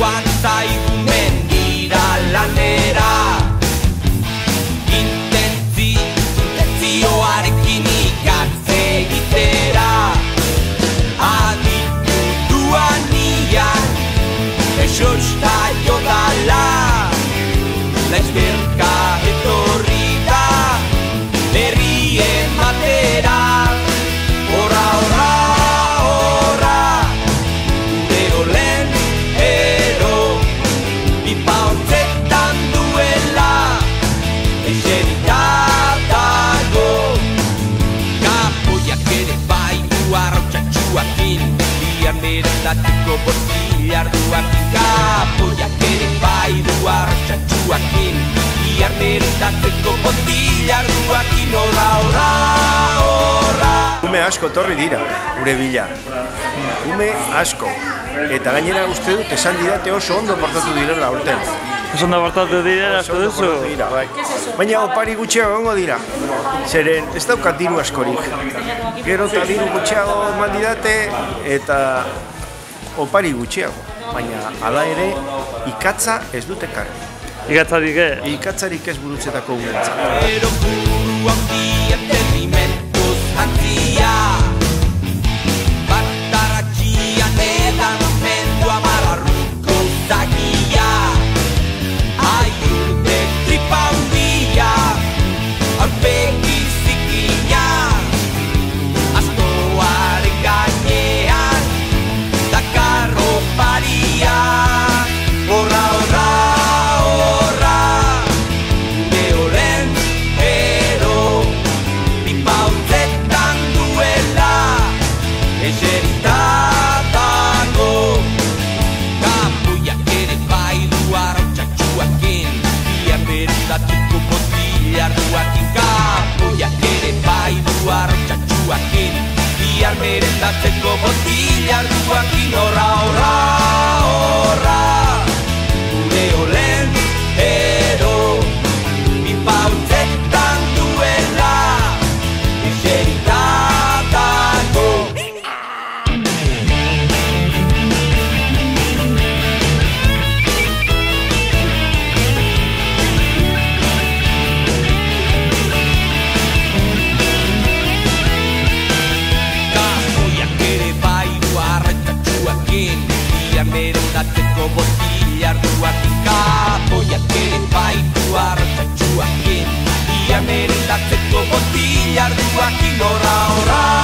one Bosti arduak kapoiak ere bai du artsatxuakin Iarneratzeko bosti arduak inola horra horra Ume asko torri dira, gure bila. Ume asko. Eta gainera uste dut esan didate oso ondo portatu direla aurten. Oso ondo portatu direla, oso ondo portatu dira, bai. Baina opari gutxeago egongo dira. Zeren, ez daukat diru askorik. Gero eta diru gutxeago mandidate Eta opari gutxiago. Baina hala ere ikatza ez dute karri. Ikatzarik, eh? Ikatzarik ez burutzetako umetza. Biar merendatzeko botilarduakin Horra, horra, horra Gaueko boti arduak inka Boiak ere baitu hartatxuak Ia nere latzeko boti arduak inora horra